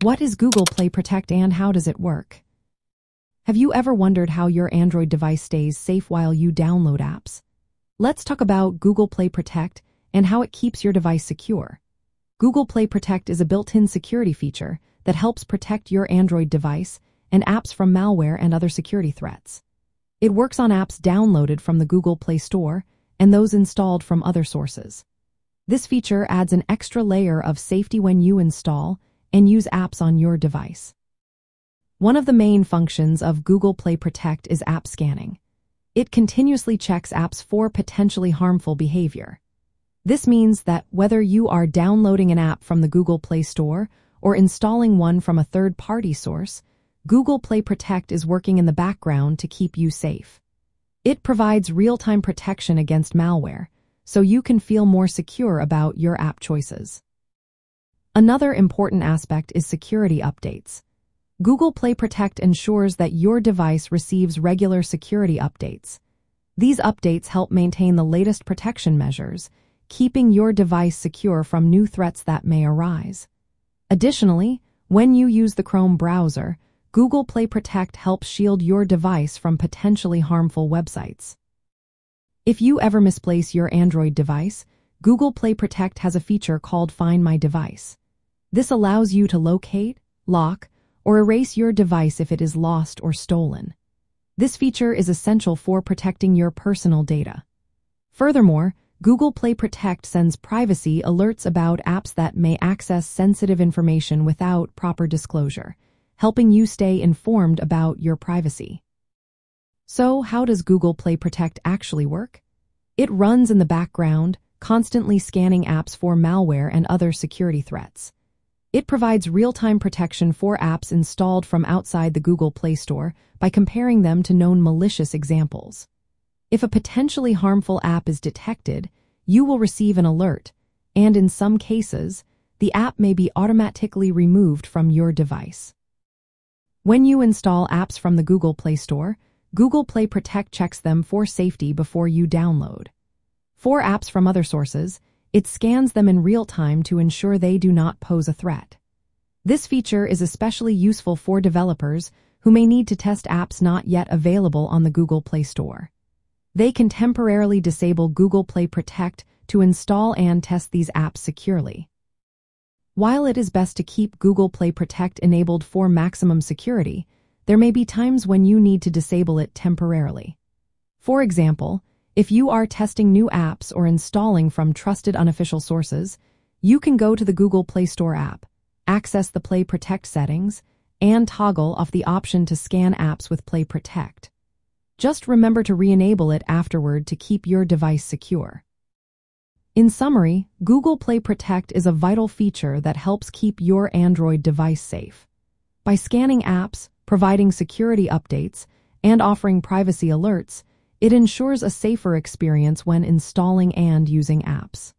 What is Google Play Protect and how does it work? Have you ever wondered how your Android device stays safe while you download apps? Let's talk about Google Play Protect and how it keeps your device secure. Google Play Protect is a built-in security feature that helps protect your Android device and apps from malware and other security threats. It works on apps downloaded from the Google Play Store and those installed from other sources. This feature adds an extra layer of safety when you install and use apps on your device. One of the main functions of Google Play Protect is app scanning. It continuously checks apps for potentially harmful behavior. This means that whether you are downloading an app from the Google Play Store or installing one from a third-party source, Google Play Protect is working in the background to keep you safe. It provides real-time protection against malware, so you can feel more secure about your app choices. Another important aspect is security updates. Google Play Protect ensures that your device receives regular security updates. These updates help maintain the latest protection measures, keeping your device secure from new threats that may arise. Additionally, when you use the Chrome browser, Google Play Protect helps shield your device from potentially harmful websites. If you ever misplace your Android device, Google Play Protect has a feature called Find My Device. This allows you to locate, lock, or erase your device if it is lost or stolen. This feature is essential for protecting your personal data. Furthermore, Google Play Protect sends privacy alerts about apps that may access sensitive information without proper disclosure, helping you stay informed about your privacy. So, how does Google Play Protect actually work? It runs in the background, constantly scanning apps for malware and other security threats. It provides real-time protection for apps installed from outside the Google Play Store by comparing them to known malicious examples. If a potentially harmful app is detected, you will receive an alert, and in some cases, the app may be automatically removed from your device. When you install apps from the Google Play Store, Google Play Protect checks them for safety before you download. For apps from other sources, it scans them in real time to ensure they do not pose a threat. This feature is especially useful for developers who may need to test apps not yet available on the Google Play Store. They can temporarily disable Google Play Protect to install and test these apps securely. While it is best to keep Google Play Protect enabled for maximum security, there may be times when you need to disable it temporarily. For example, if you are testing new apps or installing from trusted unofficial sources, you can go to the Google Play Store app, access the Play Protect settings, and toggle off the option to scan apps with Play Protect. Just remember to re-enable it afterward to keep your device secure. In summary, Google Play Protect is a vital feature that helps keep your Android device safe. By scanning apps, providing security updates, and offering privacy alerts, it ensures a safer experience when installing and using apps.